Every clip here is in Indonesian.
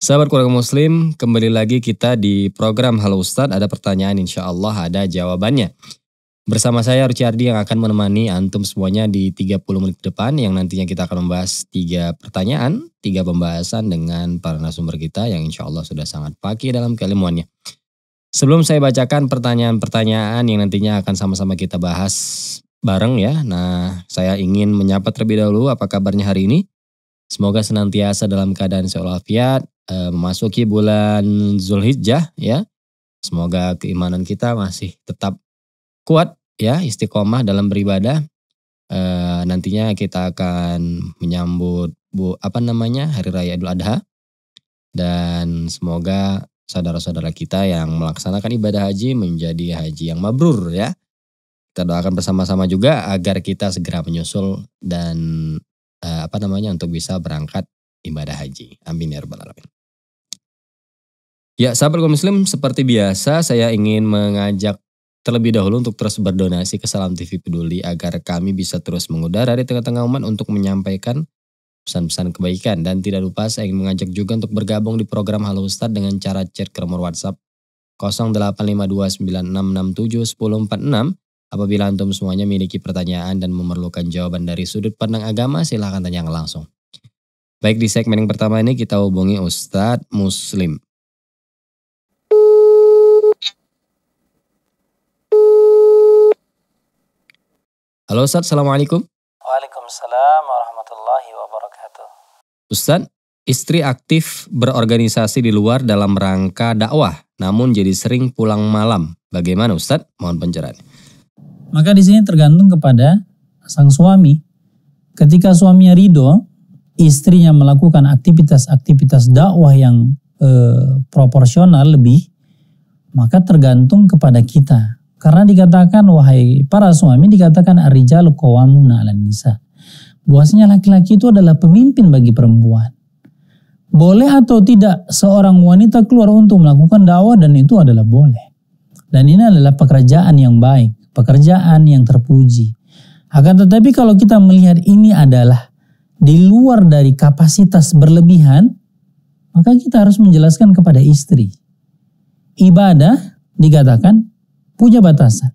Sahabat keluarga muslim, kembali lagi kita di program Halo Ustadz. Ada pertanyaan insya Allah ada jawabannya. Bersama saya Ruciardi yang akan menemani antum semuanya di 30 menit ke depan yang nantinya kita akan membahas tiga pertanyaan, tiga pembahasan dengan para narasumber kita yang insya Allah sudah sangat pagi dalam keilmuannya. Sebelum saya bacakan pertanyaan-pertanyaan yang nantinya akan sama-sama kita bahas bareng ya. Nah, saya ingin menyapa terlebih dahulu apa kabarnya hari ini. Semoga senantiasa dalam keadaan sehat walafiat, eh, memasuki bulan Zulhijjah ya. Semoga keimanan kita masih tetap kuat ya istiqomah dalam beribadah. E, nantinya kita akan menyambut bu apa namanya hari raya Idul Adha dan semoga saudara-saudara kita yang melaksanakan ibadah haji menjadi haji yang mabrur ya. Kita doakan bersama-sama juga agar kita segera menyusul dan e, apa namanya untuk bisa berangkat ibadah haji. Amin ya rabbal alamin. Ya, sahabat kaum muslim, seperti biasa saya ingin mengajak terlebih dahulu untuk terus berdonasi ke Salam TV Peduli agar kami bisa terus mengudara di tengah-tengah umat untuk menyampaikan pesan-pesan kebaikan. Dan tidak lupa saya ingin mengajak juga untuk bergabung di program Halo Ustadz dengan cara chat ke nomor WhatsApp 085296671046. Apabila antum semuanya memiliki pertanyaan dan memerlukan jawaban dari sudut pandang agama, silahkan tanya langsung. Baik di segmen yang pertama ini kita hubungi Ustadz Muslim. Halo Ustaz, Assalamualaikum. Waalaikumsalam warahmatullahi wabarakatuh. Ustaz, istri aktif berorganisasi di luar dalam rangka dakwah, namun jadi sering pulang malam. Bagaimana Ustaz? Mohon pencerahan. Maka di sini tergantung kepada sang suami. Ketika suaminya ridho, istrinya melakukan aktivitas-aktivitas dakwah yang eh, proporsional lebih, maka tergantung kepada kita karena dikatakan wahai para suami dikatakan arijalu qawwamuna 'alan nisa. Bahwasanya laki-laki itu adalah pemimpin bagi perempuan. Boleh atau tidak seorang wanita keluar untuk melakukan dakwah dan itu adalah boleh. Dan ini adalah pekerjaan yang baik, pekerjaan yang terpuji. Akan tetapi kalau kita melihat ini adalah di luar dari kapasitas berlebihan, maka kita harus menjelaskan kepada istri. Ibadah dikatakan punya batasan.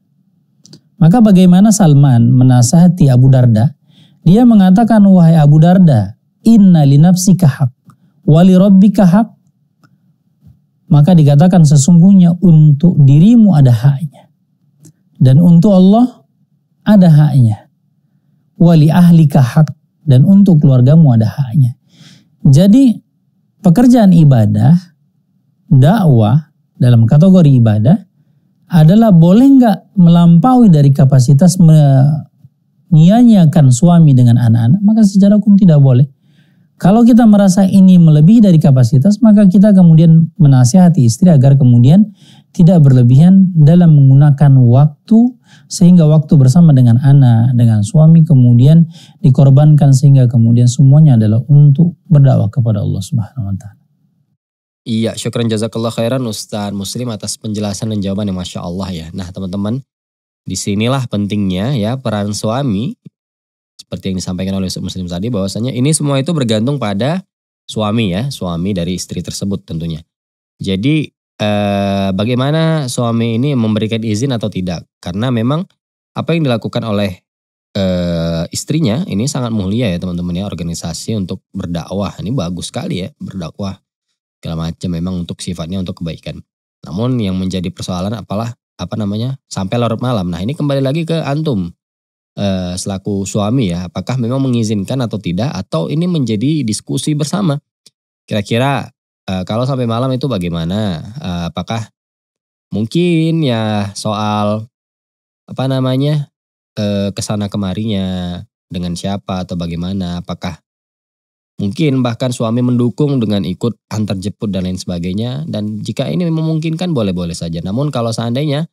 Maka bagaimana Salman menasihati Abu Darda? Dia mengatakan, wahai Abu Darda, inna li nafsika haq, wali rabbika haq. Maka dikatakan sesungguhnya untuk dirimu ada haknya. Dan untuk Allah ada haknya. Wali ahlika haq. Dan untuk keluargamu ada haknya. Jadi pekerjaan ibadah, dakwah dalam kategori ibadah adalah boleh nggak melampaui dari kapasitas menyanyiakan suami dengan anak-anak, maka secara hukum tidak boleh. Kalau kita merasa ini melebihi dari kapasitas, maka kita kemudian menasihati istri agar kemudian tidak berlebihan dalam menggunakan waktu sehingga waktu bersama dengan anak, dengan suami kemudian dikorbankan sehingga kemudian semuanya adalah untuk berdakwah kepada Allah Subhanahu wa taala. Iya, syukran jazakallah khairan Ustaz Muslim atas penjelasan dan jawaban yang Masya Allah ya. Nah teman-teman, di sinilah pentingnya ya peran suami, seperti yang disampaikan oleh Ustaz Muslim tadi, bahwasanya ini semua itu bergantung pada suami ya, suami dari istri tersebut tentunya. Jadi eh, bagaimana suami ini memberikan izin atau tidak? Karena memang apa yang dilakukan oleh eh, istrinya ini sangat mulia ya teman-teman ya, organisasi untuk berdakwah. Ini bagus sekali ya, berdakwah segala macam memang untuk sifatnya untuk kebaikan. Namun yang menjadi persoalan apalah apa namanya sampai larut malam. Nah ini kembali lagi ke antum eh, selaku suami ya, apakah memang mengizinkan atau tidak atau ini menjadi diskusi bersama. Kira-kira eh, kalau sampai malam itu bagaimana? Eh, apakah mungkin ya soal apa namanya eh, ke sana kemarinya dengan siapa atau bagaimana? Apakah Mungkin bahkan suami mendukung dengan ikut antar jemput dan lain sebagainya. Dan jika ini memungkinkan boleh-boleh saja. Namun kalau seandainya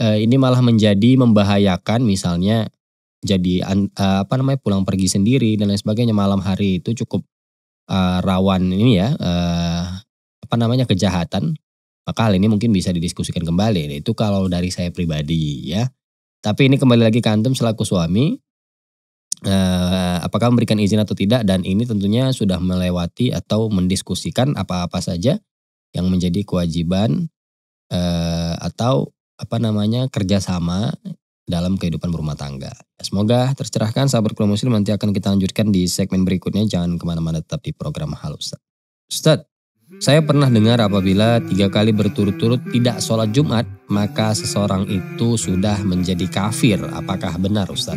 uh, ini malah menjadi membahayakan misalnya jadi uh, apa namanya pulang pergi sendiri dan lain sebagainya malam hari itu cukup uh, rawan ini ya uh, apa namanya kejahatan maka hal ini mungkin bisa didiskusikan kembali. Itu kalau dari saya pribadi ya. Tapi ini kembali lagi ke antum selaku suami uh, apakah memberikan izin atau tidak dan ini tentunya sudah melewati atau mendiskusikan apa-apa saja yang menjadi kewajiban uh, atau apa namanya kerjasama dalam kehidupan berumah tangga. Semoga tercerahkan sahabat keluarga muslim nanti akan kita lanjutkan di segmen berikutnya. Jangan ke mana-mana tetap di program Halo Ustaz. Ustaz, saya pernah dengar apabila tiga kali berturut-turut tidak sholat Jumat, maka seseorang itu sudah menjadi kafir. Apakah benar Ustaz?